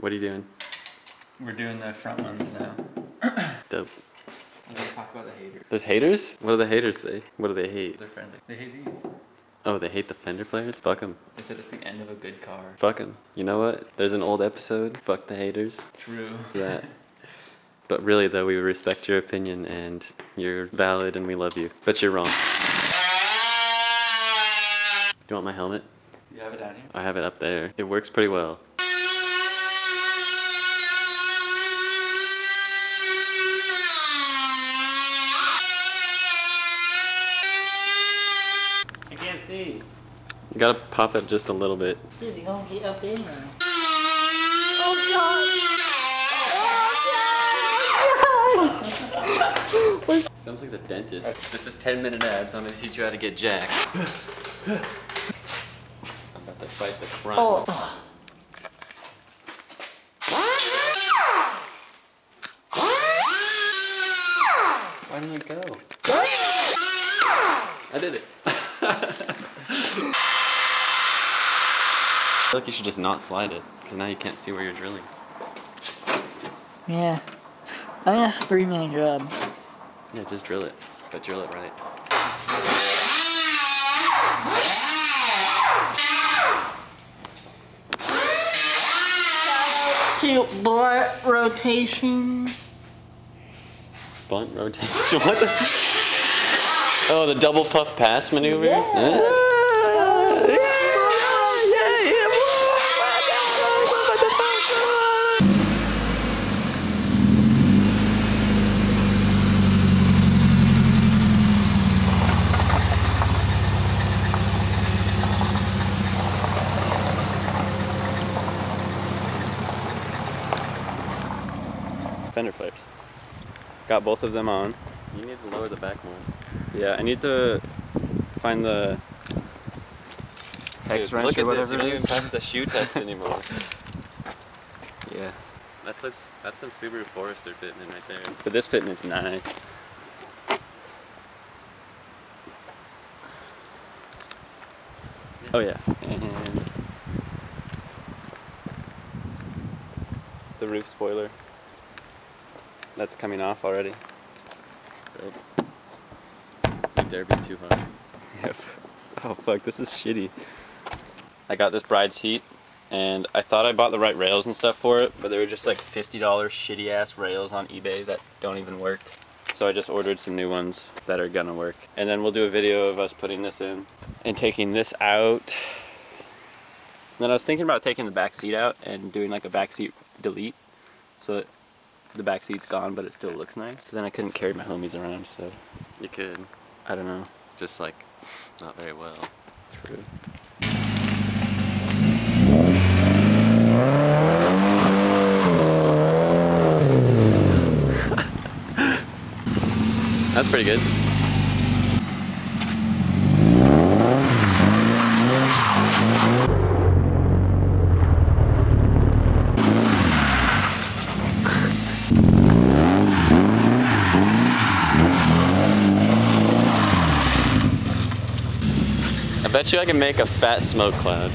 What are you doing? We're doing the front ones now. Dope. I'm gonna talk about the haters. There's haters? What do the haters say? What do they hate? They're friendly. They hate these. Oh, they hate the fender flares? Fuck them. They said it's the end of a good car. Fuck them. You know what? There's an old episode. Fuck the haters. True. That. but really, though, we respect your opinion and you're valid and we love you. But you're wrong. Do you want my helmet? You have it down here? I have it up there. It works pretty well. See. You gotta pop it just a little bit. Dude, you gonna get up in there. Sounds like the dentist. This is 10 minute abs. I'm gonna teach you how to get jacked. I'm about to fight the crime. Oh. Why didn't it go? I did it. I feel like you should just not slide it, because now you can't see where you're drilling. Yeah. I mean, that's a three minute job. Yeah, just drill it, but drill it right. Tilt blunt rotation. Blunt rotation. what the? Oh, the double puff pass maneuver? Yeah. Fender flares. Got both of them on. You need to lower the back more. Yeah, I need to find the hex Dude, wrench look or at whatever this. You don't even pass the shoe test anymore. Yeah. That's that's, that's some Subaru Forester fitting in right there. But this fitting is nice. Oh yeah. And the roof spoiler. That's coming off already. Dope. You dare be too hard. Yep. Oh fuck, this is shitty. I got this bride seat and I thought I bought the right rails and stuff for it, but they were just like $50 shitty ass rails on eBay that don't even work. So I just ordered some new ones that are gonna work. And then we'll do a video of us putting this in and taking this out. And then I was thinking about taking the back seat out and doing like a back seat delete so that the back seat's gone but it still looks nice. Then I couldn't carry my homies around, so You could. I don't know. Just like, not very well. True. That's pretty good. I bet you I can make a fat smoke cloud.